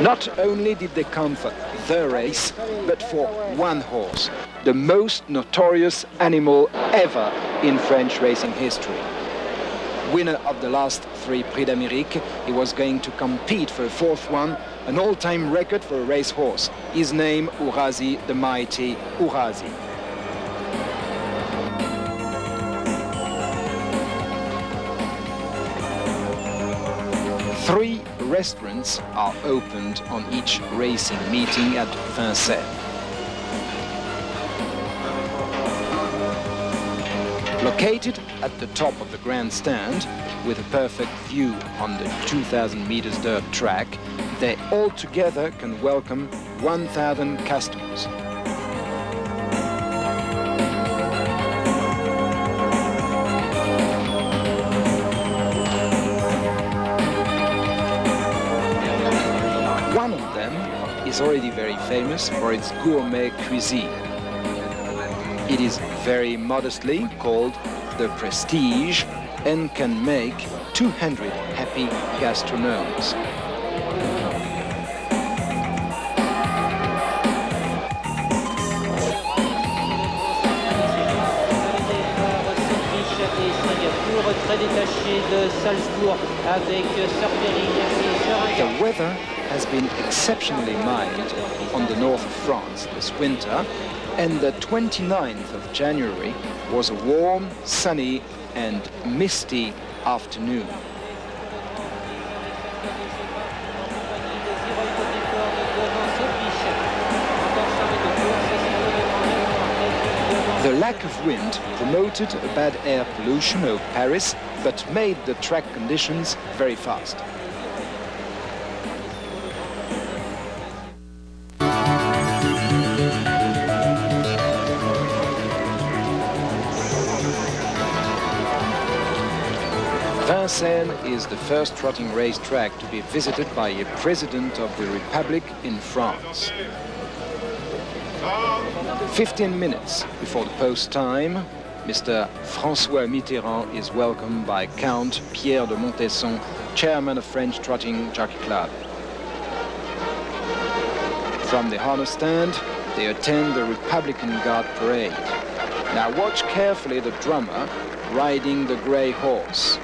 Not only did they come for the race, but for one horse, the most notorious animal ever in French racing history. Winner of the last three Prix d'Amérique, he was going to compete for a fourth one, an all-time record for a racehorse. His name, Ourasi, the mighty Ourasi. Three restaurants are opened on each racing meeting at Vincennes. Located at the top of the grandstand, with a perfect view on the 2,000 meters dirt track, they all together can welcome 1,000 customers. Is already very famous for its gourmet cuisine. It is very modestly called the Prestige and can make 200 happy gastronomes. très détaché de Salzbourg avec Sir The weather has been exceptionally mild on the north of France this winter and the 29th of January was a warm, sunny and misty afternoon. The lack of wind promoted a bad air pollution over Paris, but made the track conditions very fast. Vincennes is the first trotting racetrack to be visited by a president of the Republic in France. 15 minutes before the post time, Mr. François Mitterrand is welcomed by Count Pierre de Montesson, chairman of French Trotting Jockey Club. From the honor stand, they attend the Republican Guard parade. Now watch carefully the drummer riding the grey horse.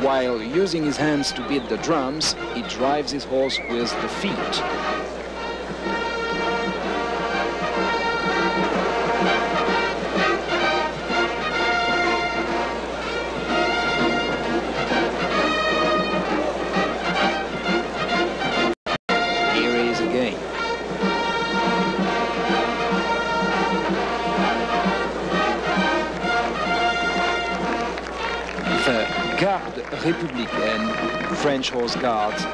While using his hands to beat the drums, he drives his horse with the feet. Horse Guards,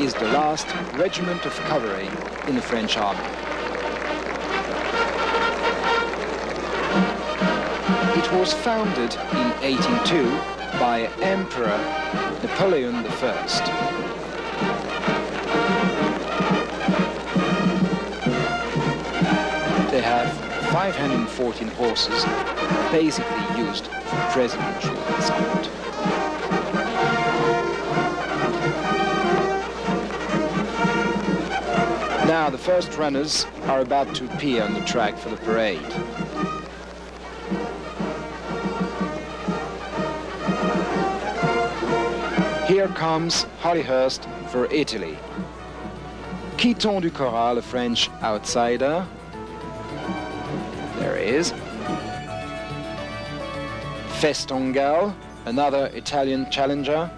is the last regiment of cavalry in the French army. It was founded in 1802 by Emperor Napoleon I. They have 514 horses, basically used for presidential escort. Now the first runners are about to appear on the track for the parade. Here comes Hollyhurst for Italy. Quiton du Corral, a French outsider. There he is. Festongal, another Italian challenger.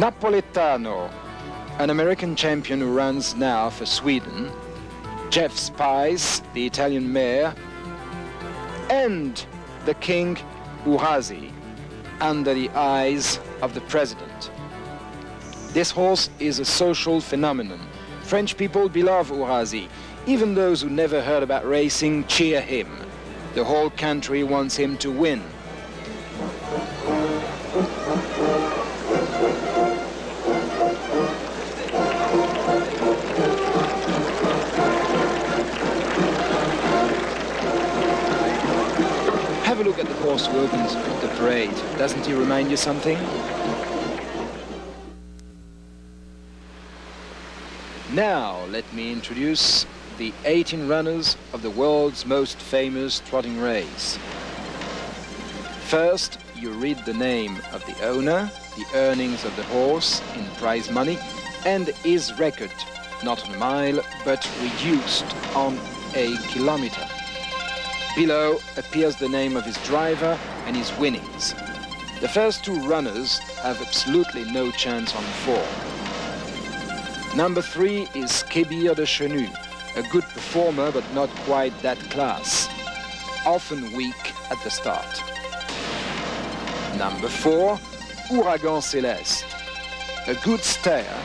Napoletano, an American champion who runs now for Sweden. Jeff Spice, the Italian mayor. And the King Ourasi, under the eyes of the president. This horse is a social phenomenon. French people beloved Ourasi. Even those who never heard about racing cheer him. The whole country wants him to win. Who opens the parade. Doesn't he remind you something? Now, let me introduce the 18 runners of the world's most famous trotting race. First, you read the name of the owner, the earnings of the horse in prize money, and his record, not on a mile, but reduced on a kilometer. Below appears the name of his driver and his winnings. The first two runners have absolutely no chance on four. Number three is Kébir de Chenu, a good performer but not quite that class, often weak at the start. Number four, Ouragan Céleste, a good stayer,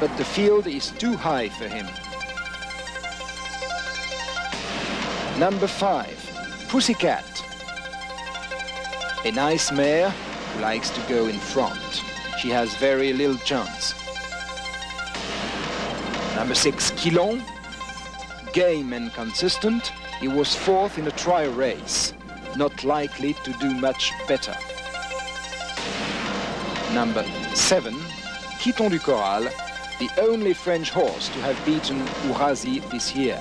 but the field is too high for him. Number five, Pussycat, a nice mare who likes to go in front. She has very little chance. Number six, Quilon. Game and consistent, he was fourth in a trial race. Not likely to do much better. Number seven, Quiton du Corral, the only French horse to have beaten Ourasi this year.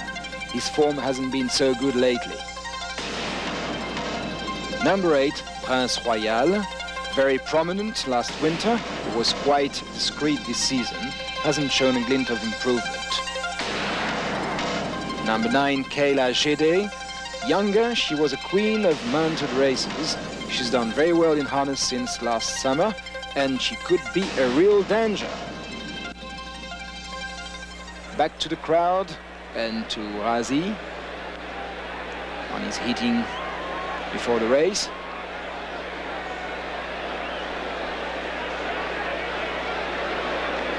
His form hasn't been so good lately. Number eight, Prince Royal, very prominent last winter, was quite discreet this season, hasn't shown a glint of improvement. Number 9, Queila Gédé. Younger, she was a queen of mounted races. She's done very well in harness since last summer, and she could be a real danger. Back to the crowd and to Ourasi on his heating before the race.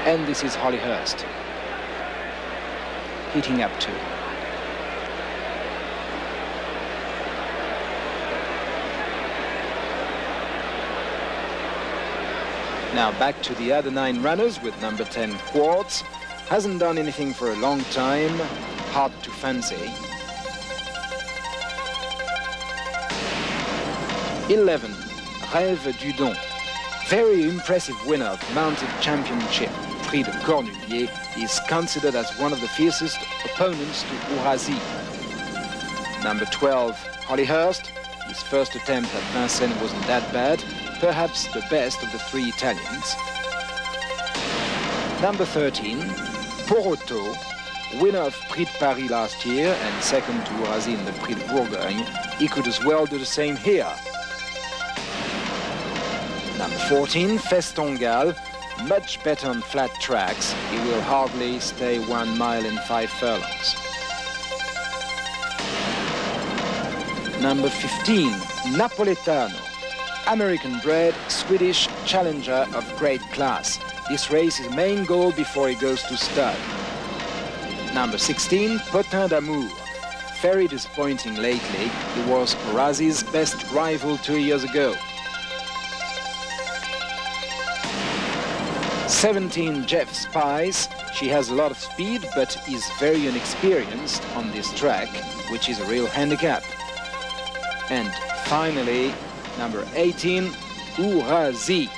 And this is Hollyhurst. Heating up too. Now back to the other nine runners with number 10 Quartz. Hasn't done anything for a long time. Hard to fancy. 11. Rêve du Don. Very impressive winner of mounted championship. Prix de Cornulier is considered as one of the fiercest opponents to Ourasi. Number 12, Hollyhurst. His first attempt at Vincennes wasn't that bad, perhaps the best of the three Italians. Number 13, Poroto, winner of Prix de Paris last year and second to Ourasi in the Prix de Bourgogne. He could as well do the same here. Number 14, Festongal, much better on flat tracks. He will hardly stay one mile in five furlongs. Number 15, Napoletano, American bred Swedish challenger of great class. This race is main goal before he goes to stud. Number 16, Potin d'Amour. Very disappointing lately. He was Ourasi's best rival two years ago. 17 Jeff Spies. She has a lot of speed, but is very inexperienced on this track, which is a real handicap. And finally, number 18, Ourasi.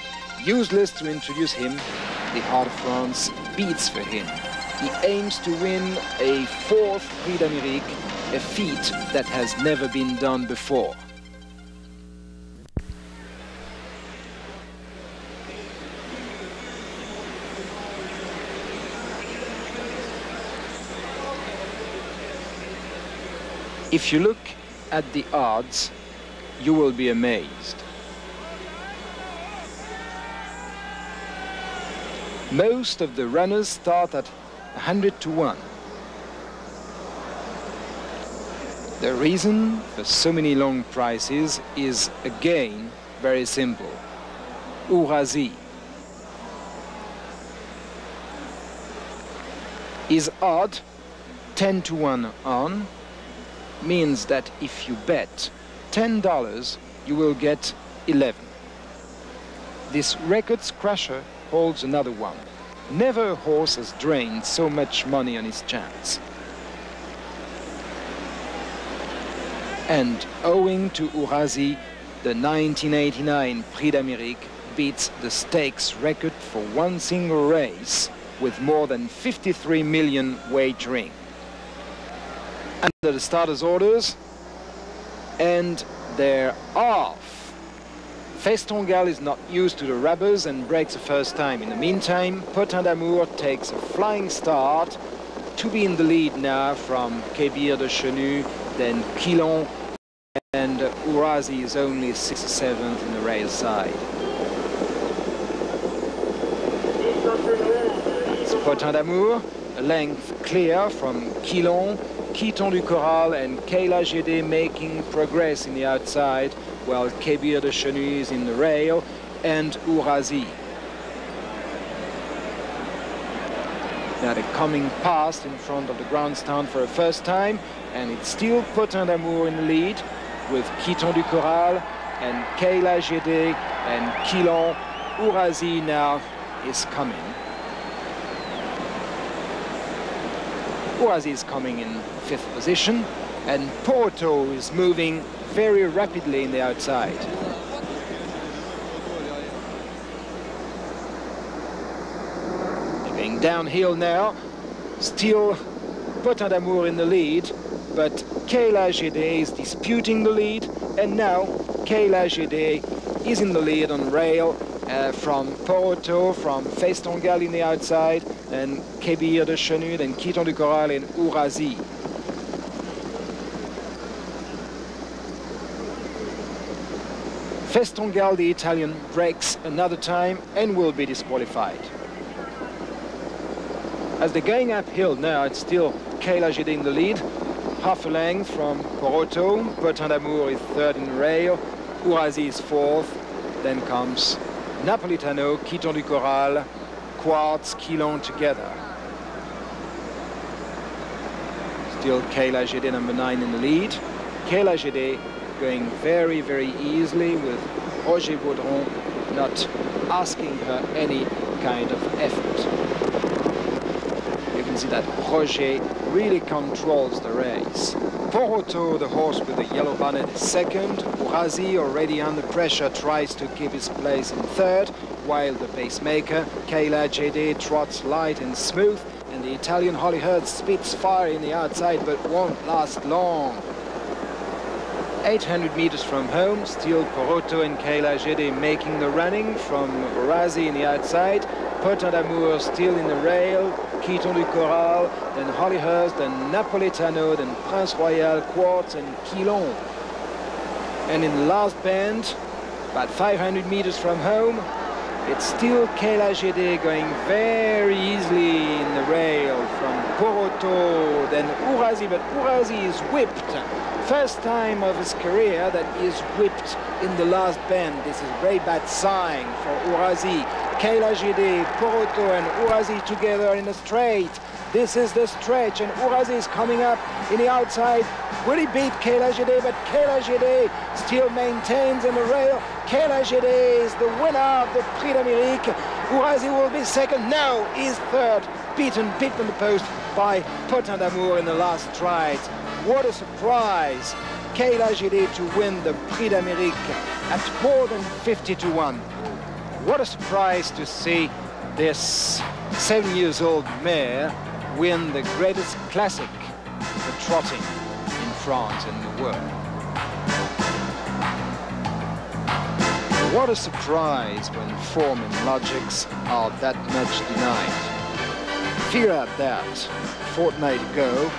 Useless to introduce him, the Heart of France beats for him. He aims to win a fourth Prix d'Amérique, a feat that has never been done before. If you look at the odds, you will be amazed. Most of the runners start at 100 to 1. The reason for so many long prices is again very simple. Ourasi. Is odd 10 to 1 on means that if you bet $10, you will get 11. This records crusher holds another one. Never a horse has drained so much money on his chance. And owing to Ourasi, the 1989 Prix d'Amérique beats the stakes record for one single race with more than 53 million wagering. Under the starters' orders, and they're off. Festongal is not used to the rubbers and breaks the first time. In the meantime, Potin d'Amour takes a flying start to be in the lead now from Kébir de Chenu, then Quilon, and Ourasi is only 6th 7th in the rail side. It's Potin d'Amour, a length clear from Quilon, Quiton du Corral and Queila Gédé making progress in the outside, while Kébir de Chenu is in the rail, and Ourasi. Now they're coming past in front of the grandstand for a first time, and it's still Potin d'Amour in the lead, with Quiton du Corral and Queila Gédé and Quilon. Ourasi now is coming. Ourasi is coming in fifth position, and Porto is moving very rapidly in the outside. Going downhill now, still Potin d'Amour in the lead, but Queila Gédé is disputing the lead, and now Queila Gédé is in the lead on rail uh, from Porto, from Festongal in the outside, and Kébir de Chenu, and Quiton du Corral and Ourasi. Festongal, the Italian, breaks another time and will be disqualified. As they're going uphill now, it's still Queila Gédé in the lead, half a length from Porto, Potin d'Amour is third in rail, Ourasi is fourth, then comes Napoletano, Quiton du Corral, Quartz, Quilon together. Still Queila Gédé number nine in the lead. Queila Gédé going very, very easily with Roger Baudron not asking her any kind of effort. You can see that Roger really controls the race. Porto, the horse with the yellow bonnet, is second. Ourasi, already under pressure, tries to keep his place in third, while the pacemaker, Queila Gédé, trots light and smooth, and the Italian Holly Hurd spits fire in the outside, but won't last long. 800 meters from home, still Porto and Queila Gédé making the running from Ourasi in the outside, Potin d'Amour still in the rail, Quiton du Corral, then Hollyhurst, then Napoletano, then Prince Royal, Quartz and Quilon. And in the last bend, about 500 meters from home, it's still Queila Gédé going very easily in the rail from Porto, then Ourasi, but Ourasi is whipped. First time of his career that he is whipped in the last bend. This is very bad sign for Ourasi. Queila Gédé, Porto and Ourasi together in a straight. This is the stretch and Ourasi is coming up in the outside. Will he beat Queila Gédé? But Queila Gédé still maintains in the rail. Queila Gédé is the winner of the Prix d'Amérique. Ourasi will be second. Now he's third. Beaten, beaten on the post by Potin d'Amour in the last stride. What a surprise. Queila Gédé to win the Prix d'Amérique at more than 50 to 1. What a surprise to see this seven years old mare win the greatest classic for trotting in France and the world. What a surprise when form and logics are that much denied. Figure out that, a fortnight ago,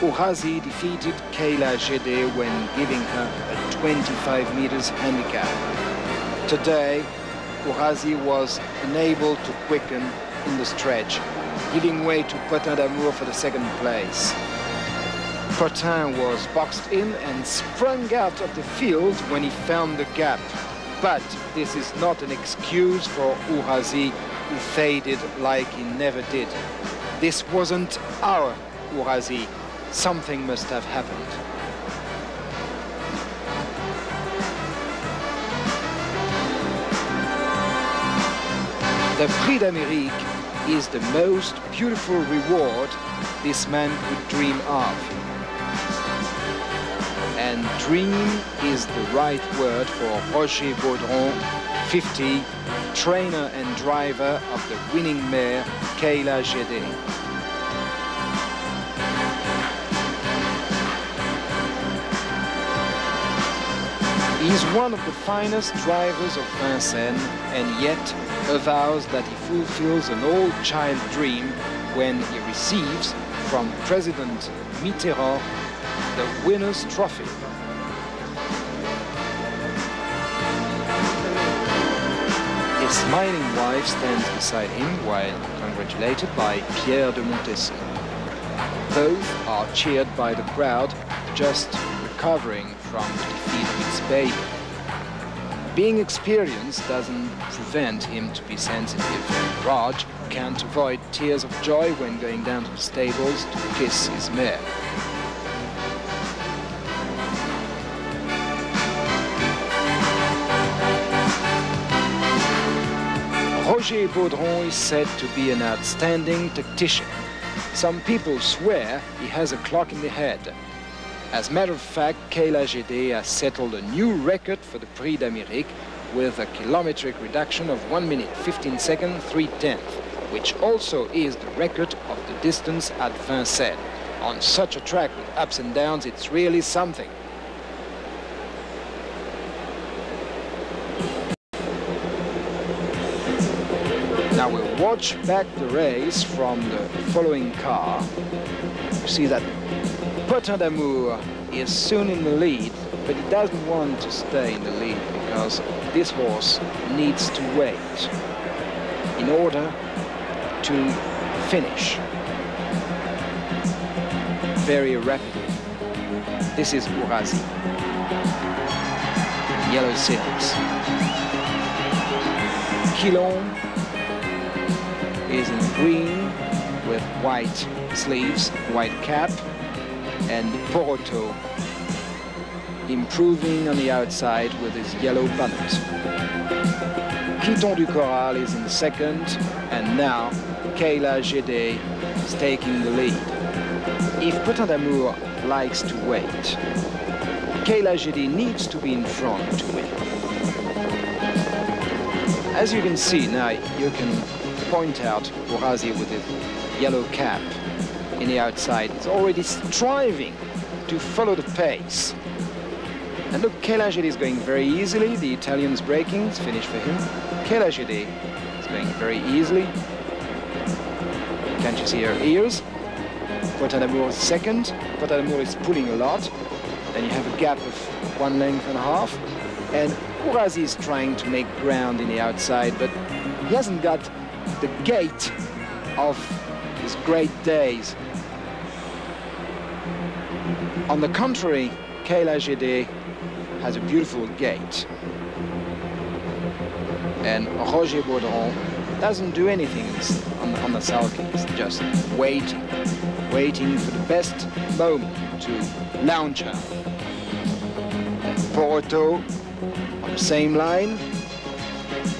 Ourasi defeated Queila Gédé when giving her a 25 meters handicap. Today, Ourasi was unable to quicken in the stretch, giving way to Potin d'Amour for the second place. Potin was boxed in and sprung out of the field when he found the gap. But this is not an excuse for Ourasi, who faded like he never did. This wasn't our Ourasi. Something must have happened. The Prix d'Amérique is the most beautiful reward this man could dream of. and dream is the right word for Roger Baudron, 50, trainer and driver of the winning mare Queila Gédé. He's one of the finest drivers of Vincennes and yet avows that he fulfills an old child dream when he receives from President Mitterrand the winner's trophy. His smiling wife stands beside him while congratulated by Pierre de Montesson. Both are cheered by the crowd just recovering from defeat baby. Being experienced doesn't prevent him to be sensitive. Raj can't avoid tears of joy when going down to the stables to kiss his mare. Roger Baudron is said to be an outstanding tactician. Some people swear he has a clock in the head. As a matter of fact, Queila Gédé has settled a new record for the Prix d'Amérique with a kilometric reduction of 1 minute 15 seconds 3 tenths, which also is the record of the distance at Vincennes. On such a track with ups and downs, it's really something. Now we'll watch back the race from the following car. You see that Potin d'Amour is soon in the lead, but he doesn't want to stay in the lead because this horse needs to wait in order to finish very rapidly. This is Ourasi. Yellow sails. Quilon is in green with white sleeves, white cap, and Porto improving on the outside with his yellow bonnet. Quiton du Corral is in second, and now Queila Gédé is taking the lead. If Potin d'Amour likes to wait, Queila Gédé needs to be in front to win. As you can see now, you can point out Ourasi with his yellow cap in the outside. He's already striving to follow the pace. And look, Queila Gédé is going very easily. The Italian's braking. It's finished for him. Queila Gédé is going very easily. Can't you see her ears? Potin is second. Potin is pulling a lot. Then you have a gap of one length and a half. And Ourasi is trying to make ground in the outside, but he hasn't got the gait of his great days. On the contrary, Queila Gédé has a beautiful gait. And Roger Baudron doesn't do anything on the, on the sulky. He's just waiting, waiting for the best moment to launch her. And Poroto on the same line.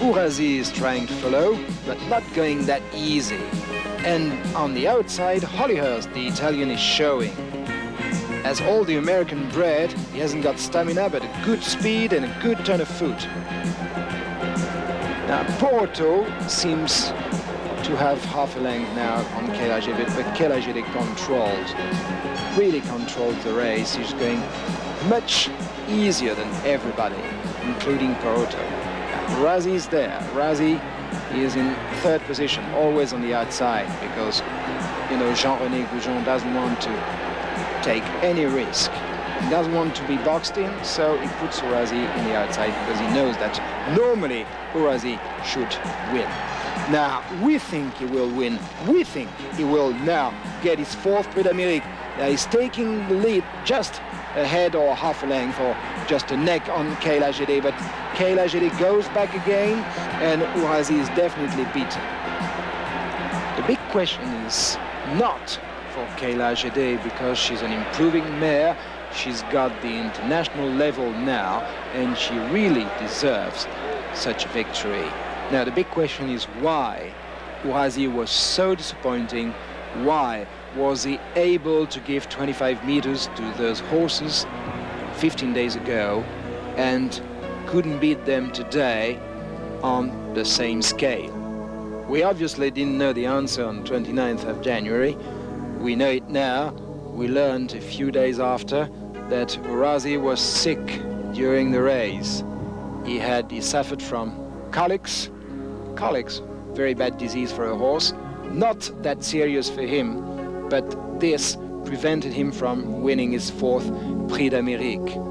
Ourasi is trying to follow, but not going that easy. And on the outside, Hollyhurst, the Italian, is showing. As all the American bred, he hasn't got stamina, but a good speed and a good turn of foot. Now, Porto seems to have half a length now on Queila but Gédé controls, really controls the race. He's going much easier than everybody, including Porto. Ourasi is there. Ourasi is in third position, always on the outside, because, you know, Jean-René Gougeon doesn't want to take any risk. He doesn't want to be boxed in, so he puts Ourasi in the outside because he knows that normally Ourasi should win. Now, we think he will win. We think he will now get his fourth Prix d'Amérique. Now, he's taking the lead just a head or half a length or just a neck on Queila Gédé, but Queila Gédé goes back again and Ourasi is definitely beaten. The big question is not for Queila Gédé because she's an improving mare. She's got the international level now and she really deserves such a victory. Now the big question is why Ourasi was so disappointing. Why was he able to give 25 meters to those horses 15 days ago and couldn't beat them today on the same scale. We obviously didn't know the answer on 29th of January. We know it now. We learned a few days after that Ourasi was sick during the race. He had he suffered from colics, colics, very bad disease for a horse, not that serious for him, but this prevented him from winning his fourth Prix d'Amérique.